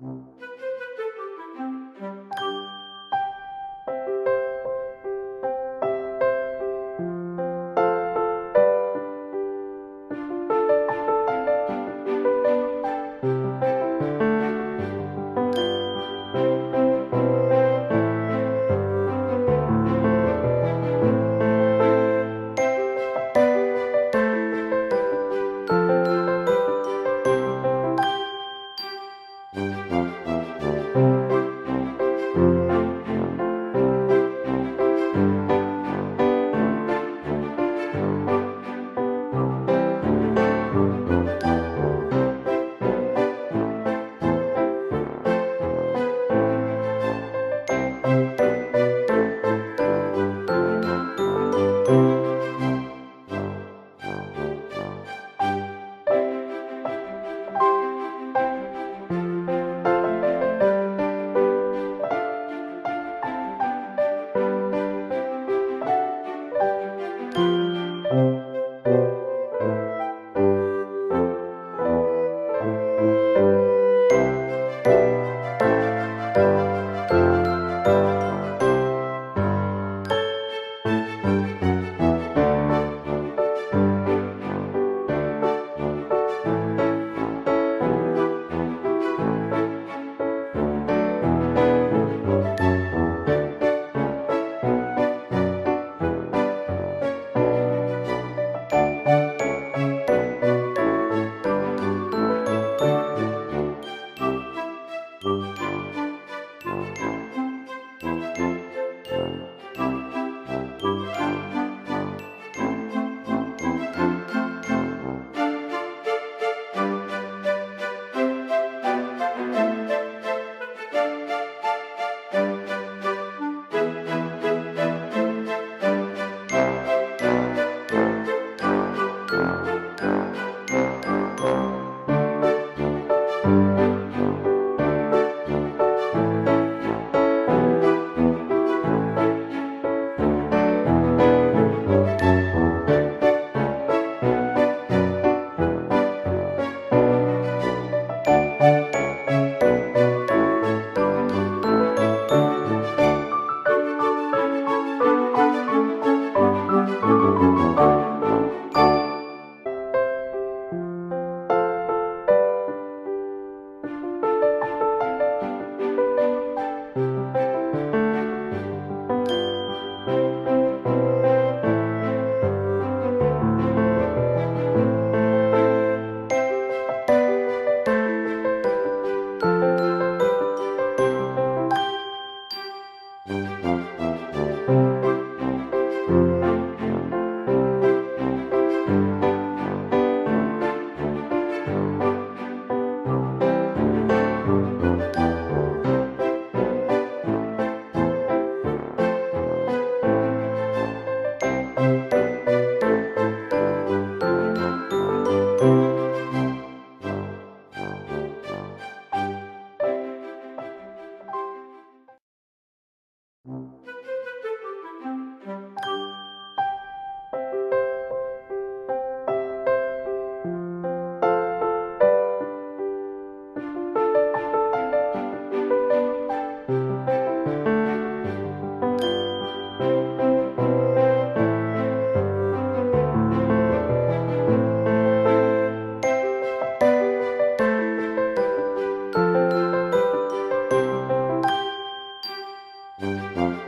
Música Música